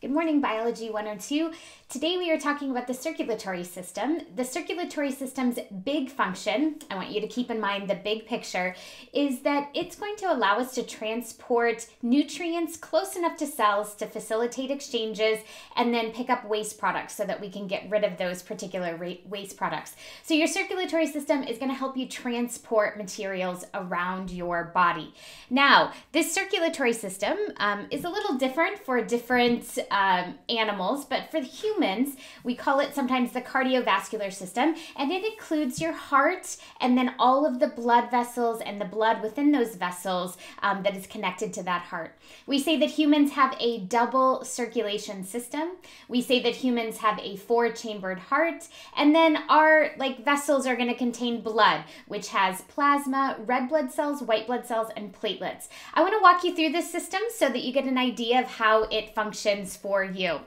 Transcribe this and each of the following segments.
Good morning, Biology 102. Today we are talking about the circulatory system. The circulatory system's big function, I want you to keep in mind the big picture, is that it's going to allow us to transport nutrients close enough to cells to facilitate exchanges and then pick up waste products so that we can get rid of those particular waste products. So your circulatory system is going to help you transport materials around your body. Now, this circulatory system um, is a little different for different um, animals, but for humans, we call it sometimes the cardiovascular system, and it includes your heart and then all of the blood vessels and the blood within those vessels um, that is connected to that heart. We say that humans have a double circulation system. We say that humans have a four chambered heart, and then our like vessels are going to contain blood, which has plasma, red blood cells, white blood cells, and platelets. I want to walk you through this system so that you get an idea of how it functions for you.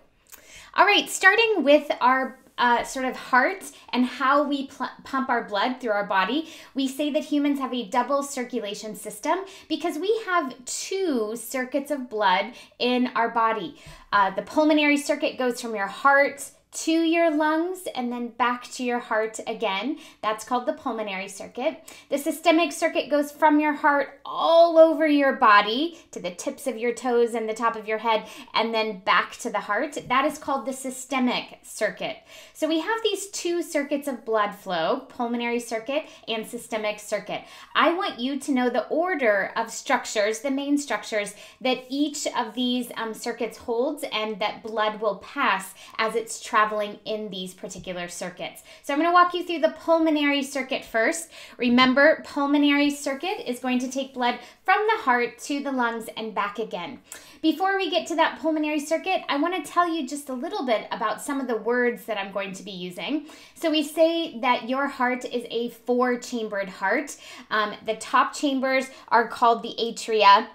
All right, starting with our uh, sort of heart and how we pump our blood through our body, we say that humans have a double circulation system because we have two circuits of blood in our body. Uh, the pulmonary circuit goes from your heart to your lungs and then back to your heart again. That's called the pulmonary circuit. The systemic circuit goes from your heart all over your body to the tips of your toes and the top of your head and then back to the heart. That is called the systemic circuit. So we have these two circuits of blood flow, pulmonary circuit and systemic circuit. I want you to know the order of structures, the main structures that each of these um, circuits holds and that blood will pass as it's traveling traveling in these particular circuits. So I'm going to walk you through the pulmonary circuit first. Remember, pulmonary circuit is going to take blood from the heart to the lungs and back again. Before we get to that pulmonary circuit, I want to tell you just a little bit about some of the words that I'm going to be using. So we say that your heart is a four chambered heart. Um, the top chambers are called the atria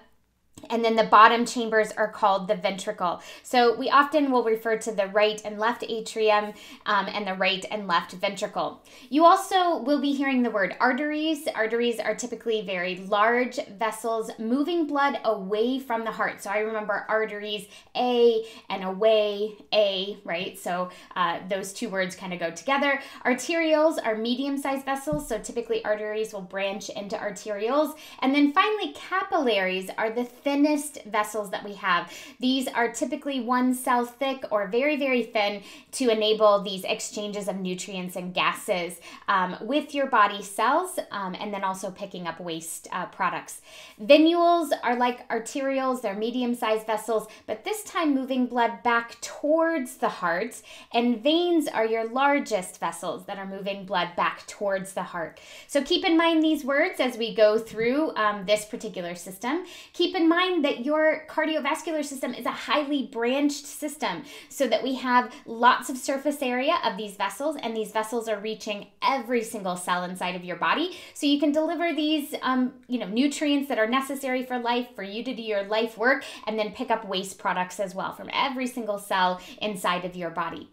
and then the bottom chambers are called the ventricle. So we often will refer to the right and left atrium um, and the right and left ventricle. You also will be hearing the word arteries. Arteries are typically very large vessels moving blood away from the heart. So I remember arteries A and away A, right? So uh, those two words kind of go together. Arterioles are medium sized vessels. So typically arteries will branch into arterioles. And then finally, capillaries are the thinnest vessels that we have. These are typically one cell thick or very, very thin to enable these exchanges of nutrients and gases um, with your body cells um, and then also picking up waste uh, products. Venules are like arterioles, they're medium sized vessels, but this time moving blood back towards the heart. And veins are your largest vessels that are moving blood back towards the heart. So keep in mind these words as we go through um, this particular system. Keep in mind that your cardiovascular system is a highly branched system so that we have lots of surface area of these vessels and these vessels are reaching every single cell inside of your body. So you can deliver these um, you know nutrients that are necessary for life for you to do your life work and then pick up waste products as well from every single cell inside of your body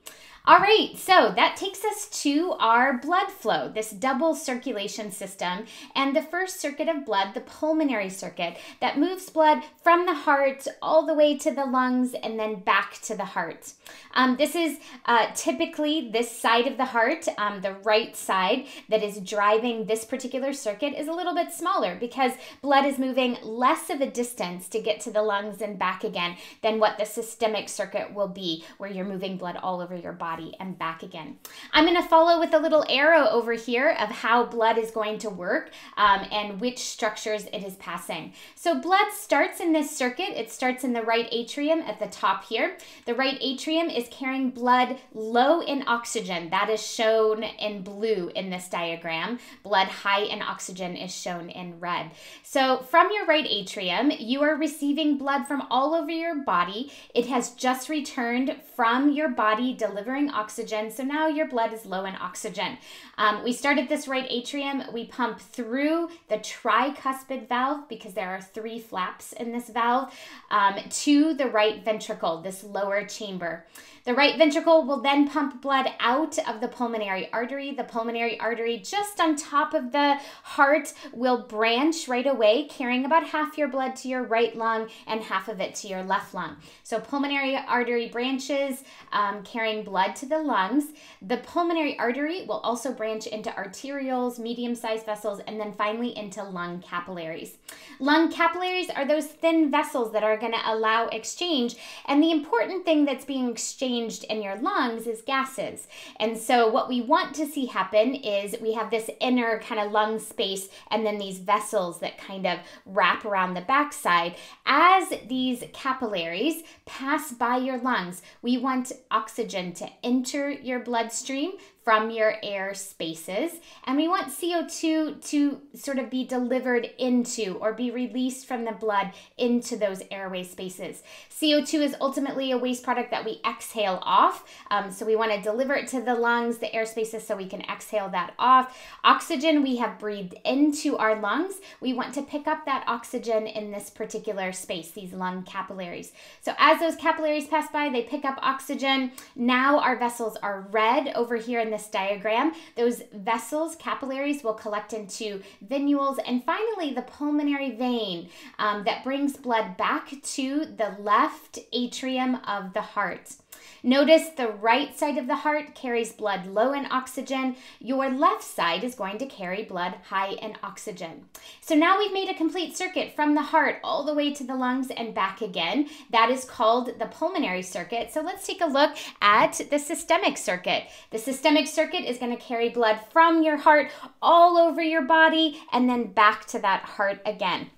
all right, so that takes us to our blood flow, this double circulation system, and the first circuit of blood, the pulmonary circuit, that moves blood from the heart all the way to the lungs and then back to the heart. Um, this is uh, typically this side of the heart, um, the right side, that is driving this particular circuit is a little bit smaller because blood is moving less of a distance to get to the lungs and back again than what the systemic circuit will be, where you're moving blood all over your body body and back again. I'm going to follow with a little arrow over here of how blood is going to work um, and which structures it is passing. So blood starts in this circuit. It starts in the right atrium at the top here. The right atrium is carrying blood low in oxygen. That is shown in blue in this diagram. Blood high in oxygen is shown in red. So from your right atrium, you are receiving blood from all over your body. It has just returned from your body delivering oxygen. So now your blood is low in oxygen. Um, we start at this right atrium. We pump through the tricuspid valve because there are three flaps in this valve um, to the right ventricle, this lower chamber. The right ventricle will then pump blood out of the pulmonary artery. The pulmonary artery, just on top of the heart, will branch right away, carrying about half your blood to your right lung and half of it to your left lung. So, pulmonary artery branches, um, carrying blood to the lungs. The pulmonary artery will also branch into arterioles, medium sized vessels, and then finally into lung capillaries. Lung capillaries are those thin vessels that are going to allow exchange. And the important thing that's being exchanged in your lungs is gases. And so, what we want to see happen is we have this inner kind of lung space and then these vessels that kind of wrap around the backside. As these capillaries pass by your lungs, we want oxygen to enter your bloodstream from your air spaces. And we want CO2 to sort of be delivered into or be released from the blood into those airway spaces. CO2 is ultimately a waste product that we exhale off. Um, so we want to deliver it to the lungs, the air spaces, so we can exhale that off. Oxygen we have breathed into our lungs. We want to pick up that oxygen in this particular space, these lung capillaries. So as those capillaries pass by, they pick up oxygen. Now our vessels are red over here in the this diagram, those vessels, capillaries, will collect into venules, and finally the pulmonary vein um, that brings blood back to the left atrium of the heart. Notice the right side of the heart carries blood low in oxygen. Your left side is going to carry blood high in oxygen. So now we've made a complete circuit from the heart all the way to the lungs and back again. That is called the pulmonary circuit. So let's take a look at the systemic circuit. The systemic circuit is going to carry blood from your heart all over your body and then back to that heart again.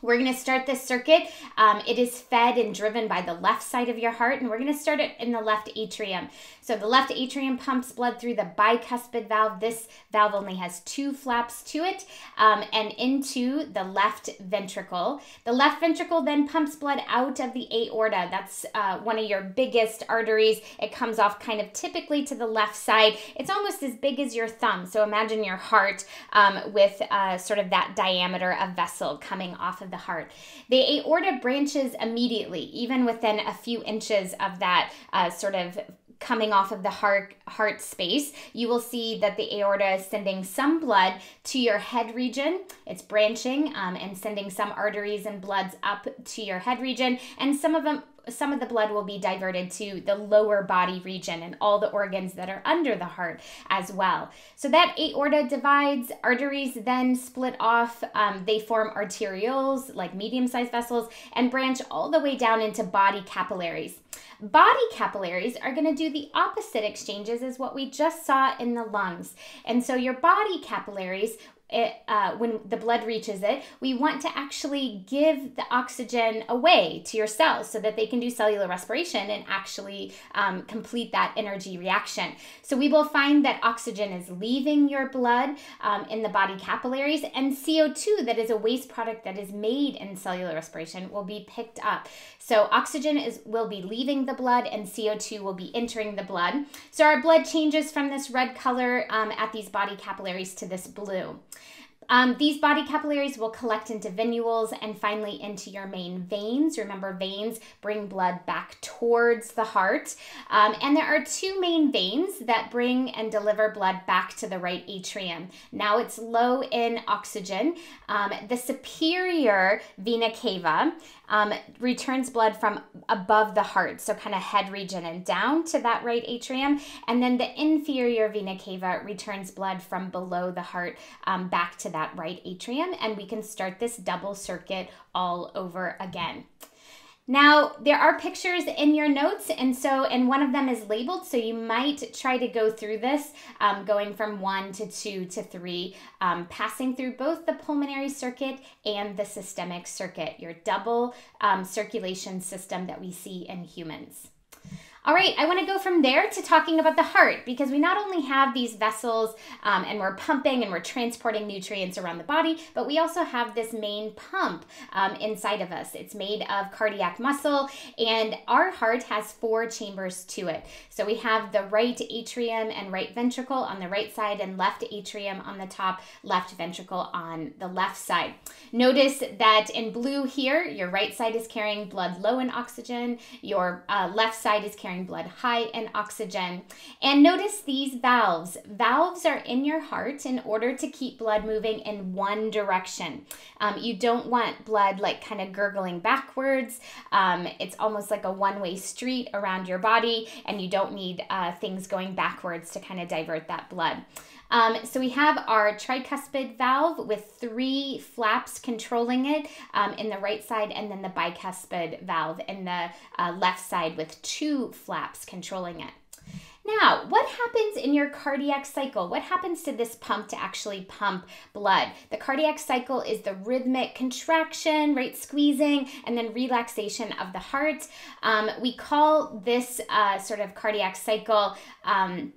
We're going to start this circuit. Um, it is fed and driven by the left side of your heart, and we're going to start it in the left atrium. So the left atrium pumps blood through the bicuspid valve. This valve only has two flaps to it, um, and into the left ventricle. The left ventricle then pumps blood out of the aorta. That's uh, one of your biggest arteries. It comes off kind of typically to the left side. It's almost as big as your thumb. So imagine your heart um, with uh, sort of that diameter of vessel coming off of of the heart. The aorta branches immediately, even within a few inches of that uh, sort of coming off of the heart heart space you will see that the aorta is sending some blood to your head region it's branching um, and sending some arteries and bloods up to your head region and some of them some of the blood will be diverted to the lower body region and all the organs that are under the heart as well. So that aorta divides, arteries then split off. Um, they form arterioles, like medium sized vessels, and branch all the way down into body capillaries. Body capillaries are going to do the opposite exchanges as what we just saw in the lungs. And so your body capillaries it, uh, when the blood reaches it, we want to actually give the oxygen away to your cells so that they can do cellular respiration and actually um, complete that energy reaction. So we will find that oxygen is leaving your blood um, in the body capillaries, and CO2, that is a waste product that is made in cellular respiration, will be picked up. So oxygen is will be leaving the blood, and CO2 will be entering the blood. So our blood changes from this red color um, at these body capillaries to this blue. Um, these body capillaries will collect into venules and finally into your main veins. Remember, veins bring blood back towards the heart. Um, and there are two main veins that bring and deliver blood back to the right atrium. Now it's low in oxygen. Um, the superior vena cava um, returns blood from above the heart, so kind of head region and down to that right atrium. And then the inferior vena cava returns blood from below the heart um, back to that right atrium. And we can start this double circuit all over again. Now, there are pictures in your notes, and so, and one of them is labeled, so you might try to go through this, um, going from one to two to three, um, passing through both the pulmonary circuit and the systemic circuit, your double um, circulation system that we see in humans. All right, I want to go from there to talking about the heart because we not only have these vessels um, and we're pumping and we're transporting nutrients around the body, but we also have this main pump um, inside of us. It's made of cardiac muscle, and our heart has four chambers to it. So we have the right atrium and right ventricle on the right side, and left atrium on the top, left ventricle on the left side. Notice that in blue here, your right side is carrying blood low in oxygen, your uh, left side is carrying blood high in oxygen. And notice these valves. Valves are in your heart in order to keep blood moving in one direction. Um, you don't want blood like kind of gurgling backwards. Um, it's almost like a one way street around your body, and you don't need uh, things going backwards to kind of divert that blood. Um, so we have our tricuspid valve with three flaps controlling it um, in the right side, and then the bicuspid valve in the uh, left side with two flaps controlling it. Now, what happens in your cardiac cycle? What happens to this pump to actually pump blood? The cardiac cycle is the rhythmic contraction, right, squeezing, and then relaxation of the heart. Um, we call this uh, sort of cardiac cycle. Um,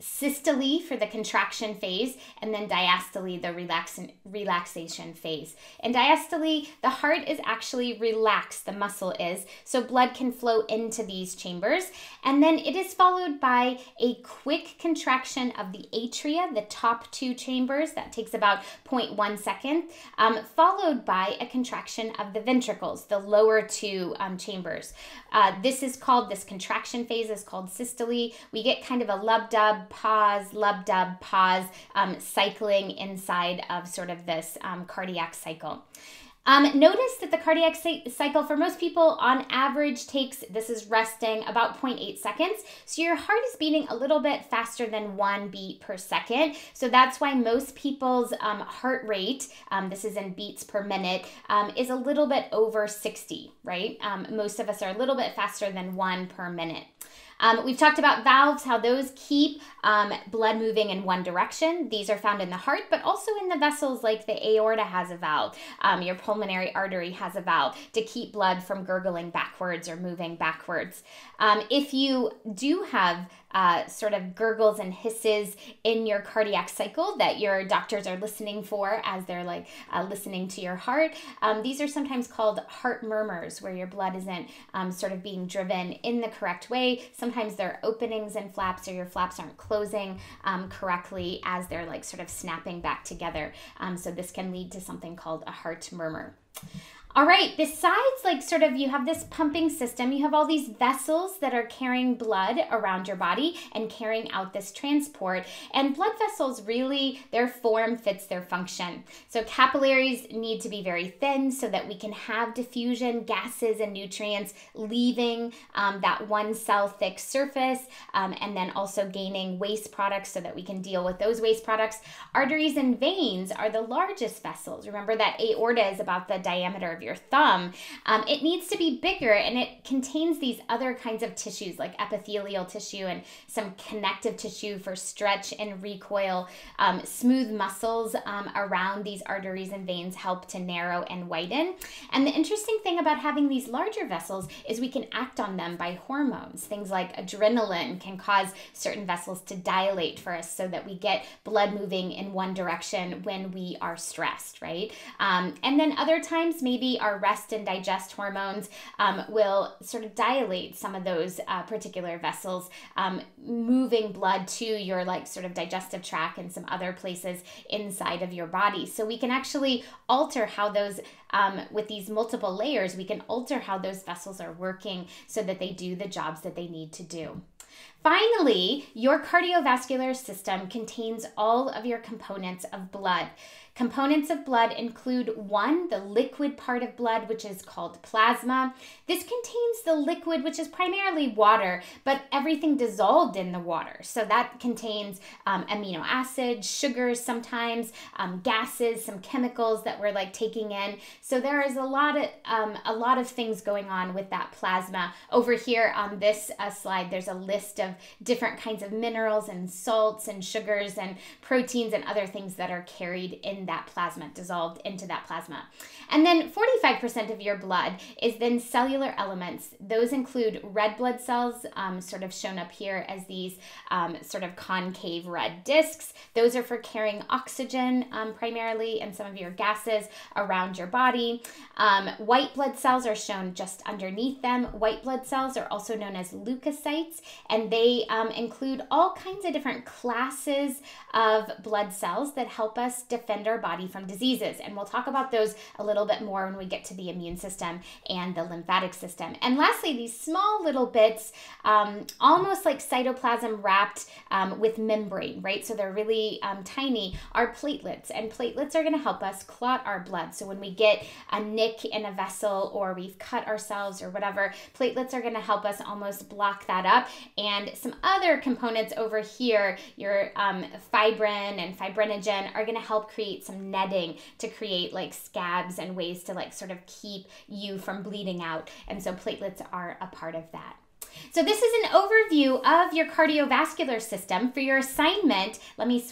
systole for the contraction phase and then diastole the relax- relaxation phase. And diastole the heart is actually relaxed the muscle is so blood can flow into these chambers. And then it is followed by a quick contraction of the atria the top two chambers that takes about 0.1 second um, followed by a contraction of the ventricles the lower two um, chambers. Uh, this is called this contraction phase is called systole. We get kind of a lub dub pause, lub dub, pause, um, cycling inside of sort of this um, cardiac cycle. Um, notice that the cardiac cycle for most people on average takes, this is resting, about 0.8 seconds. So your heart is beating a little bit faster than one beat per second. So that's why most people's um, heart rate, um, this is in beats per minute, um, is a little bit over 60, right? Um, most of us are a little bit faster than one per minute. Um, we've talked about valves, how those keep um, blood moving in one direction. These are found in the heart, but also in the vessels like the aorta has a valve. Um, your pulmonary artery has a valve to keep blood from gurgling backwards or moving backwards. Um, if you do have uh, sort of gurgles and hisses in your cardiac cycle that your doctors are listening for as they're like uh, listening to your heart. Um, these are sometimes called heart murmurs, where your blood isn't um, sort of being driven in the correct way. Sometimes there are openings and flaps, or your flaps aren't closing um, correctly as they're like sort of snapping back together. Um, so this can lead to something called a heart murmur. All right, besides like sort of you have this pumping system, you have all these vessels that are carrying blood around your body and carrying out this transport. And blood vessels really, their form fits their function. So capillaries need to be very thin so that we can have diffusion, gases, and nutrients leaving um, that one cell thick surface um, and then also gaining waste products so that we can deal with those waste products. Arteries and veins are the largest vessels. Remember that aorta is about the diameter of your your thumb, um, it needs to be bigger and it contains these other kinds of tissues like epithelial tissue and some connective tissue for stretch and recoil. Um, smooth muscles um, around these arteries and veins help to narrow and widen. And the interesting thing about having these larger vessels is we can act on them by hormones. Things like adrenaline can cause certain vessels to dilate for us so that we get blood moving in one direction when we are stressed, right? Um, and then other times, maybe our rest and digest hormones um, will sort of dilate some of those uh, particular vessels, um, moving blood to your like sort of digestive tract and some other places inside of your body. So we can actually alter how those um, with these multiple layers, we can alter how those vessels are working so that they do the jobs that they need to do. Finally, your cardiovascular system contains all of your components of blood. Components of blood include one, the liquid part of blood, which is called plasma. This contains the liquid, which is primarily water, but everything dissolved in the water. So that contains um, amino acids, sugars sometimes, um, gases, some chemicals that we're like taking in. So there is a lot of um, a lot of things going on with that plasma. Over here on this uh, slide, there's a list of different kinds of minerals and salts and sugars and proteins and other things that are carried in that plasma, dissolved into that plasma. And then 45% of your blood is then cellular elements. Those include red blood cells, um, sort of shown up here as these um, sort of concave red discs. Those are for carrying oxygen um, primarily and some of your gases around your body. Um, white blood cells are shown just underneath them. White blood cells are also known as leukocytes, and they um, include all kinds of different classes of blood cells that help us defend our body from diseases. And we'll talk about those a little bit more when we get to the immune system and the lymphatic system. And lastly, these small little bits, um, almost like cytoplasm wrapped um, with membrane, right? So they're really um, tiny, are platelets. And platelets are going to help us clot our blood. So when we get a nick in a vessel or we've cut ourselves or whatever, platelets are going to help us almost block that up. And some other components over here, your um, fibrin and fibrinogen, are going to help create some netting to create like scabs and ways to like sort of keep you from bleeding out. And so platelets are a part of that. So this is an overview of your cardiovascular system. For your assignment, let me switch